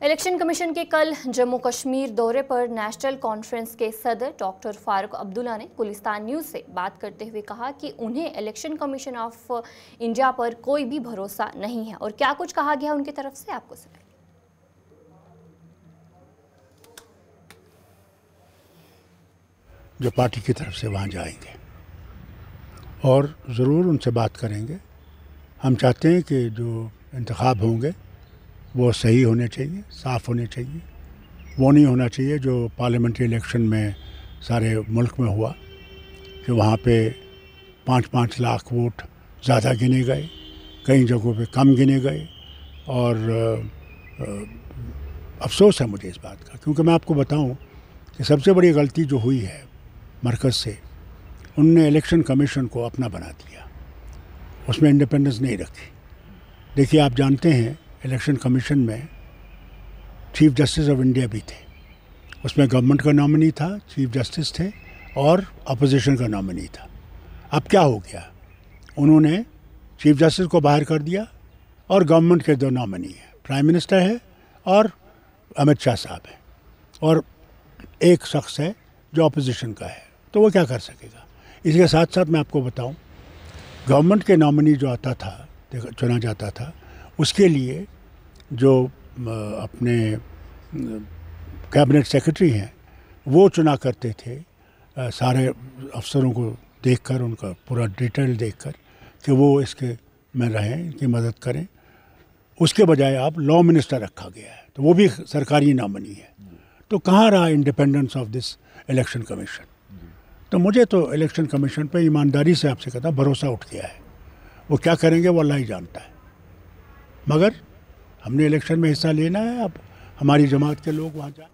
Election commission के कल जम्मू कश्मीर दौरे पर नेशनल कॉन्फ्रेंस के सदर डॉक्टर फारूक अब्दुल्ला ने गुलिस्तान न्यूज़ से बात करते हुए कहा कि उन्हें इलेक्शन कमीशन ऑफ़ इंडिया पर कोई भी भरोसा नहीं है। और क्या कुछ कहा गया उनकी तरफ़ से, आपको सुनाए जो पार्टी की तरफ़ से वहाँ जाएँगे और ज़रूर उनसे बात करेंगे। हम चाहते हैं कि जो इंतखब होंगे वो सही होने चाहिए, साफ़ होने चाहिए। वो नहीं होना चाहिए जो पार्लियामेंट्री इलेक्शन में सारे मुल्क में हुआ कि वहाँ पे पाँच पाँच लाख वोट ज़्यादा गिने गए, कई जगहों पे कम गिने गए और अफसोस है मुझे इस बात का क्योंकि मैं आपको बताऊँ कि सबसे बड़ी गलती जो हुई है मरकज़ से, उनने इलेक्शन कमीशन को अपना बना दिया। उसमें इंडिपेंडेंस नहीं रखी। देखिए आप जानते हैं इलेक्शन कमीशन में चीफ जस्टिस ऑफ़ इंडिया भी थे। उसमें गवर्नमेंट का नॉमिनी था, चीफ जस्टिस थे और अपोजिशन का नॉमिनी था। अब क्या हो गया? उन्होंने चीफ जस्टिस को बाहर कर दिया और गवर्नमेंट के दो नॉमिनी हैं, प्राइम मिनिस्टर है और अमित शाह साहब है। और एक शख्स है जो अपोजिशन का है तो वो क्या कर सकेगा? इसके साथ साथ मैं आपको बताऊँ, गवर्नमेंट के नॉमिनी जो आता था चुना जाता था, उसके लिए जो अपने कैबिनेट सेक्रेटरी हैं, वो चुना करते थे सारे अफसरों को देखकर, उनका पूरा डिटेल देखकर कि वो इसके में रहें, इनकी मदद करें। उसके बजाय आप लॉ मिनिस्टर रखा गया है तो वो भी सरकारी नामनी है। तो कहाँ रहा independence of this election commission तो मुझे तो इलेक्शन कमीशन पे ईमानदारी से आपसे कहता भरोसा उठ गया है। वो क्या करेंगे, वो अल्लाह ही जानता है। मगर हमने इलेक्शन में हिस्सा लेना है अब हमारी जमात के लोग वहाँ जाए